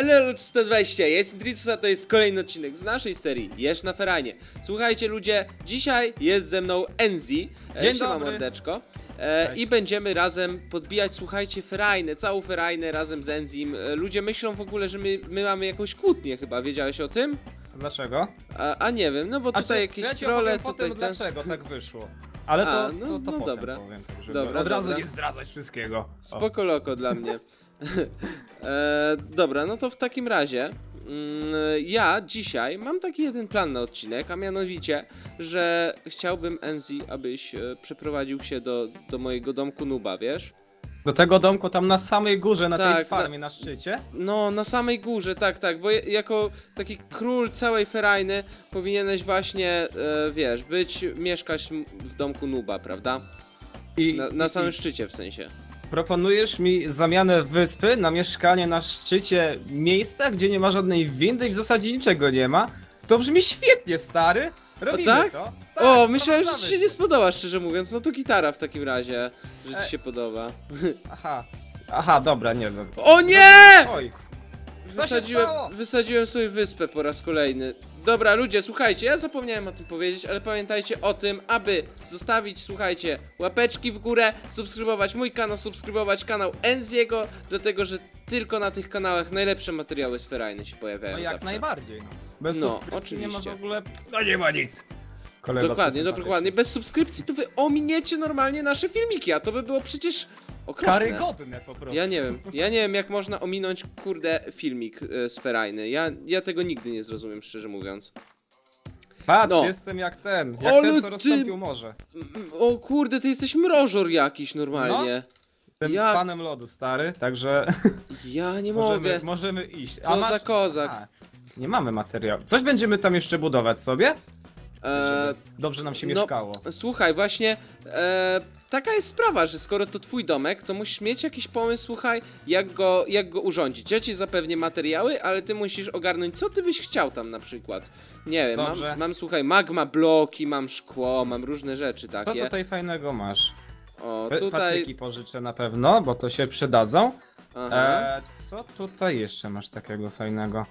LL120, ja jestem Tritus, a to jest kolejny odcinek z naszej serii Jesz na Ferajnie. Słuchajcie ludzie, dzisiaj jest ze mną Enzi, e, Dzień siema dobry. mordeczko. E. I będziemy razem podbijać, słuchajcie, ferajnę, całą ferajnę razem z Enzim. E, ludzie myślą w ogóle, że my, my mamy jakąś kłótnię chyba, wiedziałeś o tym? Dlaczego? A, a nie wiem, no bo A tutaj czy- jakieś ja ci trolle, opowiem tutaj potem, ten... dlaczego tak wyszło. Ale to, A, no- to, to no potem dobra. powiem, tak, żeby Dobra, od razu dobra. nie zdradzać wszystkiego. O. Spoko loko dla mnie. e, dobra, no to w takim razie mm, ja dzisiaj mam taki jeden plan na odcinek, a mianowicie, że chciałbym Enzi, abyś e, przeprowadził się do, do mojego domku Nuba, wiesz? Do tego domku tam na samej górze, na tej Tak, farmie, na szczycie. No, na samej górze, tak, tak, bo ja- jako taki król całej Ferajny powinieneś właśnie, e, wiesz, być, mieszkać w domku Nuba, prawda? I, Na, na samym i szczycie w sensie. Proponujesz mi zamianę wyspy na mieszkanie na szczycie miejsca, gdzie nie ma żadnej windy i w zasadzie niczego nie ma. To brzmi świetnie, stary. Robimy tak? to. o, myślałem, że ci się nie spodoba, szczerze mówiąc. No to gitara w takim razie, że E. ci się podoba. Aha. Aha, dobra, nie wiem. O nie! Oj. Wysadziłem, wysadziłem sobie wyspę po raz kolejny. Dobra, ludzie, słuchajcie, ja zapomniałem o tym powiedzieć, ale pamiętajcie o tym, aby zostawić, słuchajcie, łapeczki w górę, subskrybować mój kanał, subskrybować kanał Enziego, dlatego że tylko na tych kanałach najlepsze materiały sferajne się pojawiają No jak zawsze. najbardziej. No. Bez No, subskrypcji nie ma w oczywiście. ogóle... No nie ma nic. Kolega Dokładnie, dokładnie. Bez subskrypcji to wy ominiecie normalnie nasze filmiki, a to by było przecież okropne. Karygodne po prostu. Ja nie wiem, ja nie wiem jak można ominąć kurde filmik e, sferajny. Ja, ja tego nigdy nie zrozumiem, szczerze mówiąc. Patrz, No. jestem jak ten, jak Ale ten, co ty- rozstąpił morze. Mm, O kurde, ty jesteś mrożor jakiś normalnie. Jestem Ja- panem lodu, stary, także Ja nie możemy, mogę. możemy iść. Co za kozak. A, nie mamy materiału. Coś będziemy tam jeszcze budować sobie? E, dobrze nam się no, mieszkało. słuchaj, właśnie e, taka jest sprawa, że skoro to twój domek, to musisz mieć jakiś pomysł, słuchaj, jak go, jak go urządzić. Ja ci zapewnię materiały, ale ty musisz ogarnąć, co ty byś chciał tam na przykład. Nie wiem, mam, Dobrze. mam, słuchaj, magma bloki, mam szkło, mam różne rzeczy Co takie. tutaj fajnego masz? O, Tutaj... tutaj... Patyki pożyczę na pewno, bo to się przydadzą. Aha. E, co tutaj jeszcze masz takiego fajnego?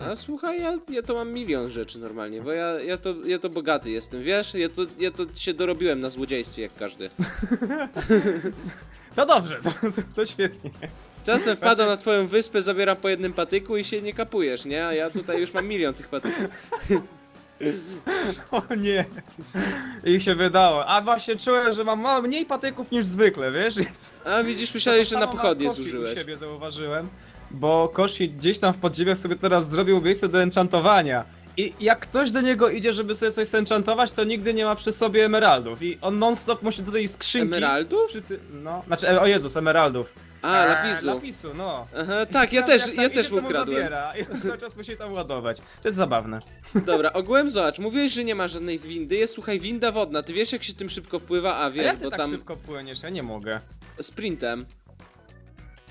A słuchaj, ja, ja to mam milion rzeczy normalnie, bo ja, ja, to, ja to bogaty jestem, wiesz? Ja to, ja to się dorobiłem na złodziejstwie jak każdy. No dobrze, to, to, to świetnie. Czasem wpadam Właśnie- na twoją wyspę, zabieram po jednym patyku i się nie kapujesz, nie? A ja tutaj już mam milion tych patyków. O nie. Ich się wydało. A właśnie czułem, że mam mało mniej patyków niż zwykle, wiesz? I A widzisz, myślałeś, że na pochodnie Koshi zużyłeś. siebie zauważyłem, bo Koshi gdzieś tam w podziemiach sobie teraz zrobił miejsce do enchantowania. I jak ktoś do niego idzie, żeby sobie coś zenchantować, to nigdy nie ma przy sobie emeraldów. I on non-stop musi do tej skrzynki... Emeraldów? Ty... No, znaczy, e, o Jezus, emeraldów. A, Eee, lapisu. Lapisu, no. Aha, tak, ja też, ja też mu mu kradłem. zabiera I on cały czas musi tam ładować. To jest zabawne. Dobra, ogółem zobacz, mówiłeś, że nie ma żadnej windy, jest słuchaj, winda wodna, ty wiesz jak się tym szybko wpływa? A A wiesz, jak ty bo tak tam szybko płyniesz? Ja nie mogę. sprintem.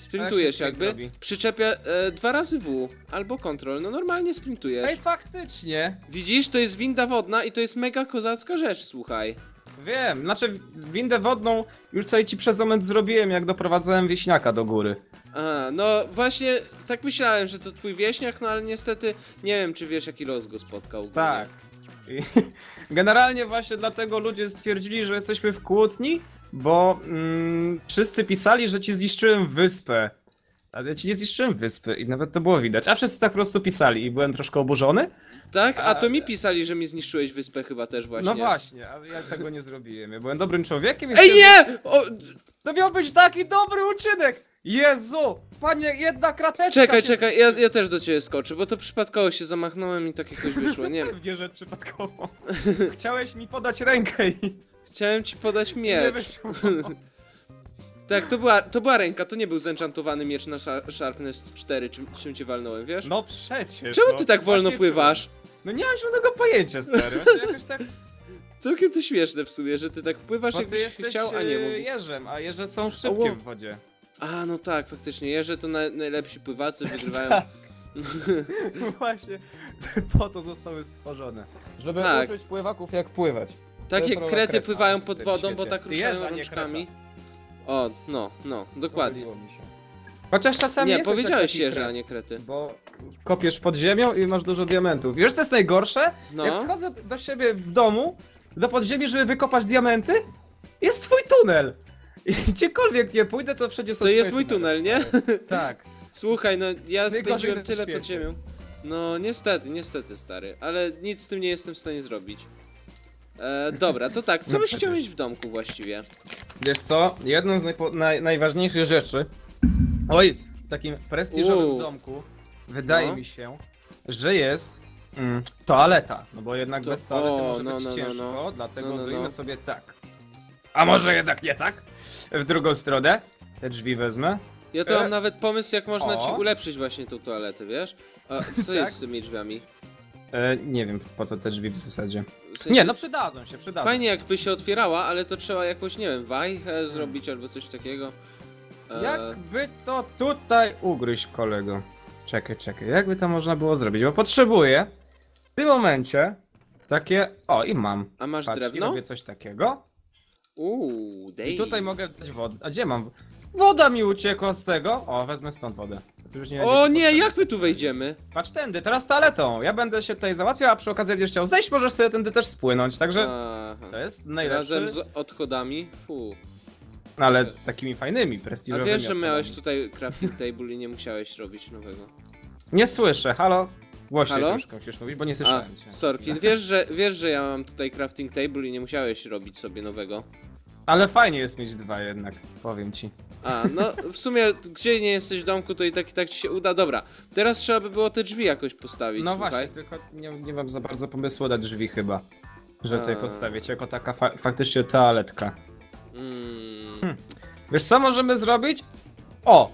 Sprintujesz jakby, robi? przyczepia e, dwa razy W, albo kontrol, no normalnie sprintujesz. Ej, faktycznie! Widzisz, to jest winda wodna i to jest mega kozacka rzecz, słuchaj. Wiem, znaczy windę wodną już tutaj ci przez moment zrobiłem, jak doprowadzałem wieśniaka do góry. A, no właśnie, tak myślałem, że to twój wieśniak, no ale niestety nie wiem, czy wiesz, jaki los go spotkał. Tak. I generalnie właśnie dlatego ludzie stwierdzili, że jesteśmy w kłótni, bo mm, wszyscy pisali, że ci zniszczyłem wyspę. Ale ja ci nie zniszczyłem wyspy i nawet to było widać. A wszyscy tak po prostu pisali i byłem troszkę oburzony. Tak? A to A- mi pisali, że mi zniszczyłeś wyspę chyba też właśnie. No właśnie, ale ja tego nie zrobiłem. Ja byłem dobrym człowiekiem i Ej, nie! O, To miał być taki dobry uczynek! Jezu! Panie, jedna krateczka czekaj, się czekaj, ja, ja też do ciebie skoczę, bo to przypadkowo się zamachnąłem i tak jakoś wyszło, nie wiem. Pewnie, że przypadkowo. Chciałeś mi podać rękę i Chciałem ci podać miecz. Tak, to była, to była ręka, to nie był zenchantowany miecz na Sha- Sharpness 4, czym, czym cię walnąłem, wiesz? No przecież. Czemu no, ty tak wolno pływasz? czułem. No nie mam żadnego pojęcia, stary. Jakoś tak... Całkiem to śmieszne w sumie, że ty tak wpływasz Bo jakbyś jesteś chciał, a nie e, mógł. jeżem, a jeże są szybkie w wodzie. A, no tak, faktycznie, jeże to na, najlepsi pływacy, wygrywają. Właśnie po to zostały stworzone. Żeby Tak. uczyć pływaków jak pływać. Tak jak jest krety kreta pływają pod wodą, bo tak ruszają Jeża, rączkami. O, no, no, dokładnie. Chociaż czasami Nie, powiedziałeś taki się, że kret, a nie krety. Bo kopiesz pod ziemią i masz dużo diamentów. Wiesz co jest najgorsze? No. Jak wchodzę do siebie w domu, do podziemi, żeby wykopać diamenty, jest twój tunel. I gdziekolwiek nie pójdę, to wszędzie są To jest mój tunel, nie? Tak. Słuchaj, no ja spędziłem tyle pod ziemią. No niestety, niestety stary, ale nic z tym nie jestem w stanie zrobić. E, dobra, to tak, co byś chciał mieć w domku właściwie? Wiesz co? Jedną z naj, najważniejszych rzeczy. Oj, w takim prestiżowym Uuu. domku wydaje No. mi się, że jest mm, toaleta. No bo jednak To- bez toalety o, może no, być no, no, ciężko, no. dlatego No, zrobimy sobie tak. A może jednak nie tak? W drugą stronę. Te drzwi wezmę. Ja to E, mam nawet pomysł, jak można ci o. ulepszyć właśnie tą toaletę, wiesz? A co Tak. jest z tymi drzwiami? E, nie wiem po co te drzwi w zasadzie. W sensie, Nie, no przydadzą się, przydadzą. Fajnie jakby się otwierała, ale to trzeba jakoś, nie wiem, wajchę zrobić albo coś takiego. E, Jakby to tutaj ugryźć, kolego? Czekaj, czekaj, jakby to można było zrobić? Bo potrzebuję w tym momencie takie. O, i mam. A masz Patrz, drewno? robię coś takiego. Uuu. I tutaj mogę dać wodę. A gdzie mam? Woda mi uciekła z tego. O, wezmę stąd wodę. Już nie O nie, jak my tu wejdziemy? Patrz tędy, teraz toaletą. Ja będę się tutaj załatwiał, a przy okazji będziesz chciał zejść, możesz sobie tędy też spłynąć. Także Aha. to jest najlepszy. Razem z odchodami? Fu. No, ale takimi fajnymi, A prestiżowymi. wiesz, że miałeś tutaj crafting table i nie musiałeś robić nowego. Nie słyszę, halo? Głośniej Halo? troszkę musisz mówić, bo nie A, słyszałem cię. Sorkin, wiesz że, wiesz, że ja mam tutaj crafting table i nie musiałeś robić sobie nowego. Ale fajnie jest mieć dwa jednak, powiem ci. A, no w sumie, gdzie nie jesteś w domku, to i tak i tak ci się uda. Dobra, teraz trzeba by było te drzwi jakoś postawić, No słuchaj. właśnie, tylko nie, nie mam za bardzo pomysłu na drzwi chyba. Że tutaj A. postawić, jako taka fa faktycznie toaletka. Mm. Wiesz co możemy zrobić? O!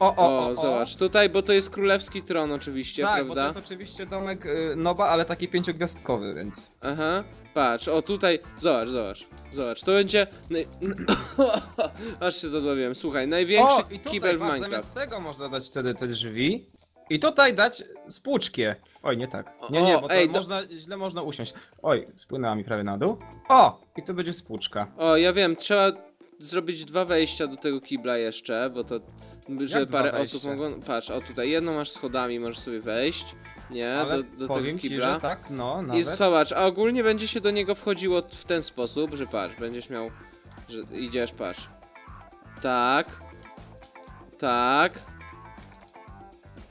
O, o, O, zobacz, tutaj, bo to jest królewski tron oczywiście, Tak, bo to prawda? jest oczywiście domek y, Noba, ale taki pięciogwiazdkowy, więc... Aha, patrz, o tutaj, zobacz, zobacz, zobacz, to będzie... Naj... Aż się zadławiłem, słuchaj, największy O, i tutaj kibel w Minecraft. zamiast tego można dać wtedy te drzwi. I tutaj dać spłuczkie. Oj, nie tak. Nie, nie, bo to ej, można, źle można usiąść. Oj, spłynęła mi prawie na dół. O! I to będzie spłuczka. O, ja wiem, trzeba zrobić dwa wejścia do tego kibla jeszcze, bo to... Żeby dwa parę osób mogło... Patrz, o tutaj, jedno masz schodami, możesz sobie wejść, nie, Ale do, do tego ci, kibla. że tak, no, I nawet. zobacz, a ogólnie będzie się do niego wchodziło w ten sposób, że patrz, będziesz miał, że idziesz, patrz. Tak. Tak.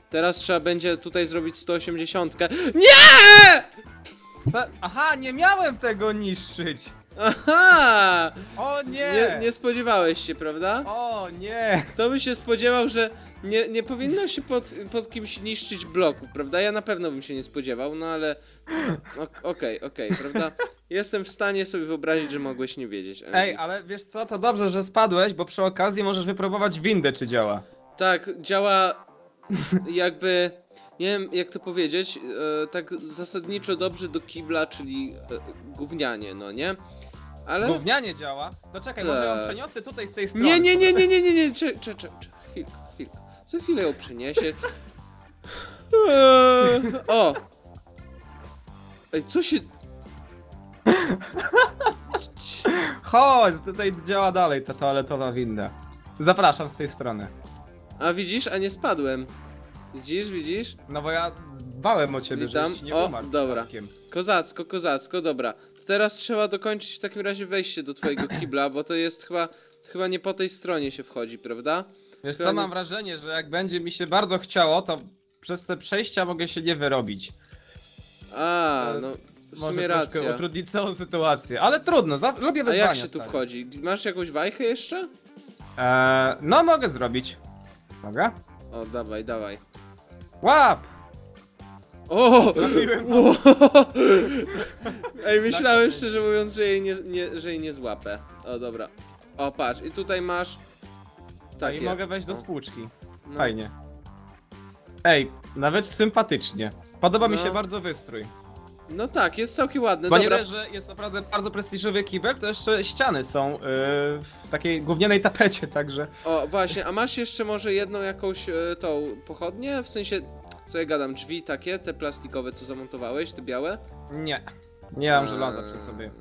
Teraz trzeba będzie tutaj zrobić 180. Nie! Aha, nie miałem tego niszczyć! Aha! O nie! Nie, nie spodziewałeś się, prawda? O nie! Kto by się spodziewał, że nie, nie powinno się pod, pod kimś niszczyć bloku, prawda? Ja na pewno bym się nie spodziewał, no ale... Okej, okej, prawda? Jestem w stanie sobie wyobrazić, że mogłeś nie wiedzieć. Enzi. Ej, ale wiesz co, to dobrze, że spadłeś, bo przy okazji możesz wypróbować windę, czy działa. Tak, działa jakby... Nie wiem, jak to powiedzieć, e, tak zasadniczo dobrze do kibla, czyli e, gównianie, no nie? Ale... Gównianie działa? To czekaj, może ją Tak. przeniosę tutaj z tej strony. Nie, nie, nie, nie, nie, nie, nie, cze, cze, cze, cze, chwilkę, chwilkę. Za chwilę ją przyniesie. Eee, o! Ej, co się... Chodź, tutaj działa dalej ta toaletowa winda. Zapraszam z tej strony. A widzisz, a nie spadłem. Widzisz, widzisz? No bo ja dbałem o ciebie, Witam. żebyś nie O, umarł dobra. przypadkiem. Kozacko, kozacko, dobra. Teraz trzeba dokończyć w takim razie wejście do twojego kibla, bo to jest chyba... Chyba nie po tej stronie się wchodzi, prawda? Wiesz co, mam wrażenie, że jak będzie mi się bardzo chciało, to przez te przejścia mogę się nie wyrobić. A, E, no... W Może sumie troszkę racja. utrudnić całą sytuację, ale trudno, za, lubię A wyzwania. jak się tu stary. wchodzi? Masz jakąś wajchę jeszcze? Eee, no mogę zrobić. Mogę? O, dawaj, dawaj. Łap! O! Trafiłem. Ło! Ej, myślałem szczerze mówiąc, że jej nie, nie, że jej nie złapę. O, dobra. O, patrz, i tutaj masz. Tak, Takie. I mogę wejść do O, spłuczki. no. Fajnie. Ej, nawet sympatycznie. Podoba mi No. się bardzo wystrój. No tak, jest całkiem ładny. Bo nie Dobra. dość, że jest naprawdę bardzo prestiżowy kibel, to jeszcze ściany są yy, w takiej gównianej tapecie, także... O, właśnie, a masz jeszcze może jedną jakąś e, tą pochodnię? W sensie, co ja gadam, drzwi takie, te plastikowe, co zamontowałeś, te białe? Nie. Nie mam żelaza przy sobie.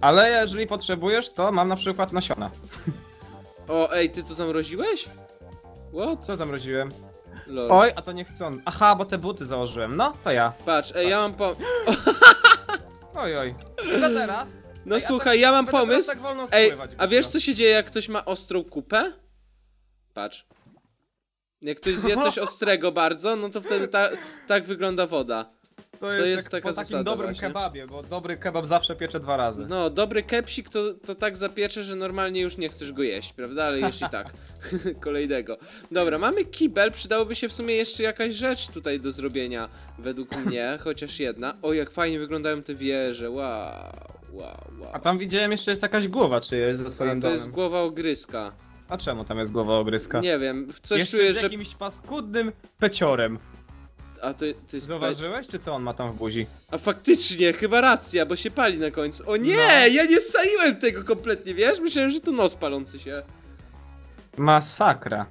Ale jeżeli potrzebujesz, to mam na przykład nasiona. O, ej, ty to zamroziłeś? What? Co zamroziłem? Lol. Oj, a to nie chcę. Aha, bo te buty założyłem. No, to ja. Patrz, ej, ja mam po... Oj, oj. Co teraz? No Ej, a słuchaj, to- ja mam będę teraz pomysł. tak wolno Ej, spływać a wiesz co się dzieje, jak ktoś ma ostrą kupę? Patrz. Jak ktoś zje coś ostrego bardzo, no to wtedy ta, tak wygląda woda. To jest, jest jak taka po takim zasada dobrym właśnie. kebabie, bo dobry kebab zawsze piecze dwa razy. No, dobry kepsik to, to tak zapiecze, że normalnie już nie chcesz go jeść, prawda? Ale jeśli tak. Kolejnego. Dobra, mamy kibel, przydałoby się w sumie jeszcze jakaś rzecz tutaj do zrobienia, według mnie, chociaż jedna. O, jak fajnie wyglądają te wieże, wow, wow, wow. A tam widziałem jeszcze jest jakaś głowa czyjeś za A, twoim to domem. jest głowa ogryska. A czemu tam jest głowa ogryska? Nie wiem, coś jeszcze czuję, z że... jakimś paskudnym peciorem. A to, to jest... Zauważyłeś, czy co on ma tam w buzi? A faktycznie, chyba racja, bo się pali na końcu. O nie, No. ja nie scaliłem tego kompletnie, wiesz? Myślałem, że to nos palący się. Masakra.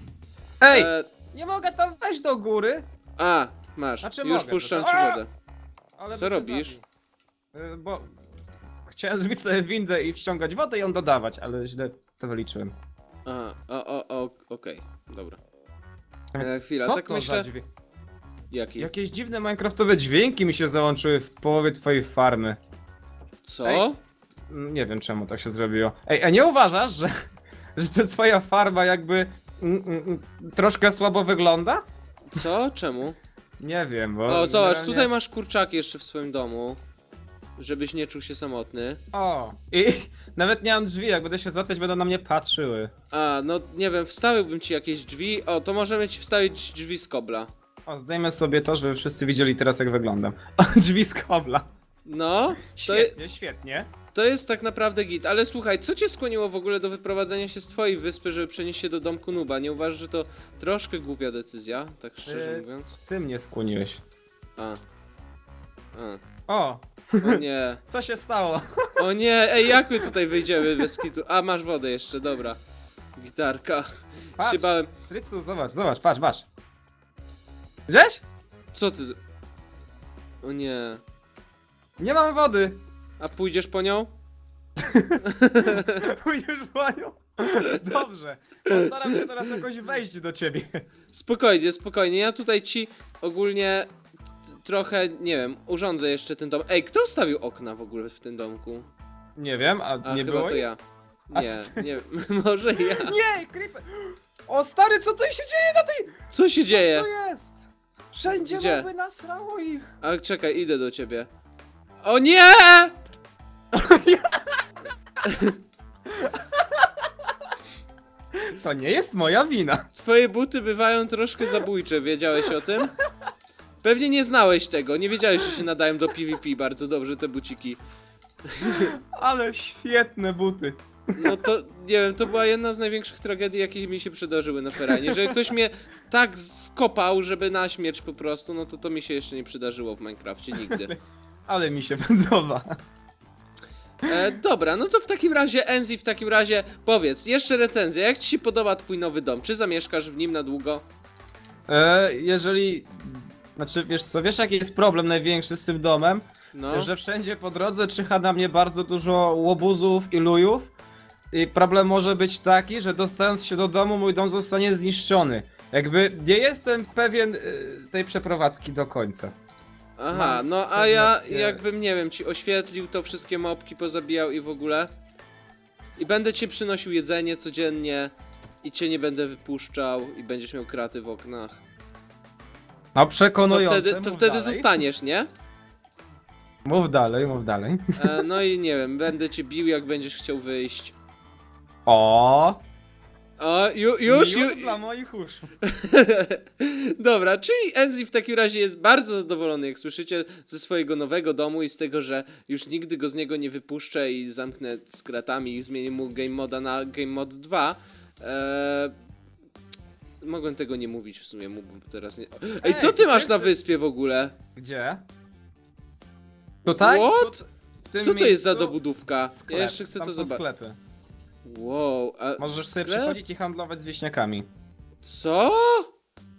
Ej, E, nie mogę tam wejść do góry. a, masz, Znaczy już mogę, puszczam ci wodę. Ale Co robisz? Y, Bo chciałem zbić sobie windę i wciągać wodę i ją dodawać, ale źle to wyliczyłem. A, o, o, o, okej, dobra. E, chwila, Co tak to myślę... za dźwięk? Jaki? Jakieś dziwne minecraftowe dźwięki mi się załączyły w połowie twojej farmy. Co? Ej. Mm, Nie wiem czemu tak się zrobiło. Ej, a nie uważasz, że, że to twoja farma jakby mm, mm, mm, troszkę słabo wygląda? Co? Czemu? Nie wiem, bo... O, zobacz, generalnie- tutaj masz kurczaki jeszcze w swoim domu. Żebyś nie czuł się samotny. O, i nawet nie mam drzwi, jak będę się zatwiać, będą na mnie patrzyły. A, no nie wiem, wstawiłbym ci jakieś drzwi. O, to możemy ci wstawić drzwi z kobla. O, zdejmę sobie to, żeby wszyscy widzieli teraz jak wyglądam. O, drzwi z kobla. No, je, Świetnie, świetnie. to jest tak naprawdę git. Ale słuchaj, co cię skłoniło w ogóle do wyprowadzenia się z twojej wyspy, żeby przenieść się do domku Nuba? Nie uważasz, że to troszkę głupia decyzja, tak szczerze Yy. mówiąc? Ty mnie skłoniłeś. A. A. O, O nie. co się stało? O nie, ej, jak my tutaj wyjdziemy bez kitu? A, masz wodę jeszcze, dobra. Gitarka. Patrz. Się bałem. Trycu, zobacz, zobacz, patrz, patrz. Gdzieś? Co ty... z- O nie. Nie mam wody. A pójdziesz po nią? Pójdziesz w nią? Dobrze. Postaram się teraz jakoś wejść do ciebie. Spokojnie, spokojnie. Ja tutaj ci ogólnie trochę, nie wiem, urządzę jeszcze ten dom. Ej, kto ustawił okna w ogóle w tym domku? Nie wiem, a, A nie chyba było to ich? ja. A Nie, nie wiem. Może ja. Nie, creeper. O stary, co tu się dzieje na tej... Co się dzieje? To jest? Wszędzie Gdzie? jakby nasrało ich. A czekaj, idę do ciebie. O nie! To nie jest moja wina. Twoje buty bywają troszkę zabójcze, wiedziałeś o tym? Pewnie nie znałeś tego, nie wiedziałeś, że się nadają do PvP bardzo dobrze te buciki. Ale świetne buty. No to, nie wiem, to była jedna z największych tragedii, jakie mi się przydarzyły na ferajnie. Że ktoś mnie tak skopał, żeby na śmierć po prostu, no to to mi się jeszcze nie przydarzyło w Minecrafcie nigdy. Ale mi się podoba. E, dobra, no to w takim razie, Enzi, w takim razie powiedz, jeszcze recenzja, jak ci się podoba twój nowy dom? Czy zamieszkasz w nim na długo? E, jeżeli... Znaczy, wiesz co, wiesz jaki jest problem największy z tym domem? No, Że wszędzie po drodze czyha na mnie bardzo dużo łobuzów i lujów. I problem może być taki, że dostając się do domu, mój dom zostanie zniszczony. Jakby nie jestem pewien y, tej przeprowadzki do końca. aha, mam no a pewne ja takie- jakbym, nie wiem, ci oświetlił to wszystkie mopki, pozabijał i w ogóle. I będę ci przynosił jedzenie codziennie i cię nie będę wypuszczał i będziesz miał kraty w oknach. No To przekonujące. wtedy, to wtedy zostaniesz, nie? Mów dalej, mów dalej. E, no i nie wiem, będę cię bił jak będziesz chciał wyjść. O, O, ju, już, miód ju, dla moich uszu. Dobra, czyli Enzi w takim razie jest bardzo zadowolony, jak słyszycie, ze swojego nowego domu i z tego, że już nigdy go z niego nie wypuszczę i zamknę z kratami i zmienię mu game moda na game mod 2. Eee, mogłem tego nie mówić w sumie, mógłbym teraz nie... Ej, Ej, co ty ty masz na wyspie w ogóle? Gdzie? Tutaj? What? W tym Co to jest za dobudówka? Sklep. Ja jeszcze chcę Tam to są zobaczyć. sklepy. Wow, a Możesz sobie sklep? przychodzić i handlować z wieśniakami. Co?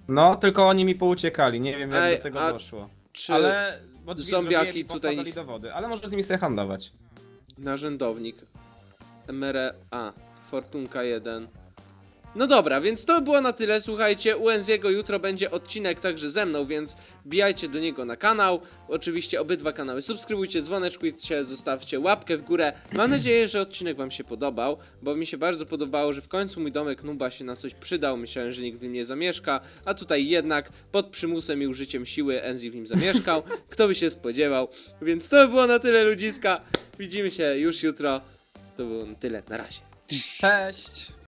No, tylko oni mi pouciekali, nie wiem jak Ej, do tego a doszło. Czy Ale zombiaki tutaj ich- do wody, ale możesz z nimi sobie handlować. narzędownik? MRE... A, Fortunka 1. No dobra, więc to było na tyle. Słuchajcie, u Enziego jutro będzie odcinek także ze mną, więc wbijajcie do niego na kanał. Oczywiście obydwa kanały subskrybujcie, dzwoneczkujcie, zostawcie łapkę w górę. Mam nadzieję, że odcinek wam się podobał, bo mi się bardzo podobało, że w końcu mój domek Nuba się na coś przydał. Myślałem, że nim nie zamieszka, a tutaj jednak pod przymusem i użyciem siły Enzi w nim zamieszkał. Kto by się spodziewał. Więc to by było na tyle ludziska. Widzimy się już jutro. To było na tyle. Na razie. Cześć!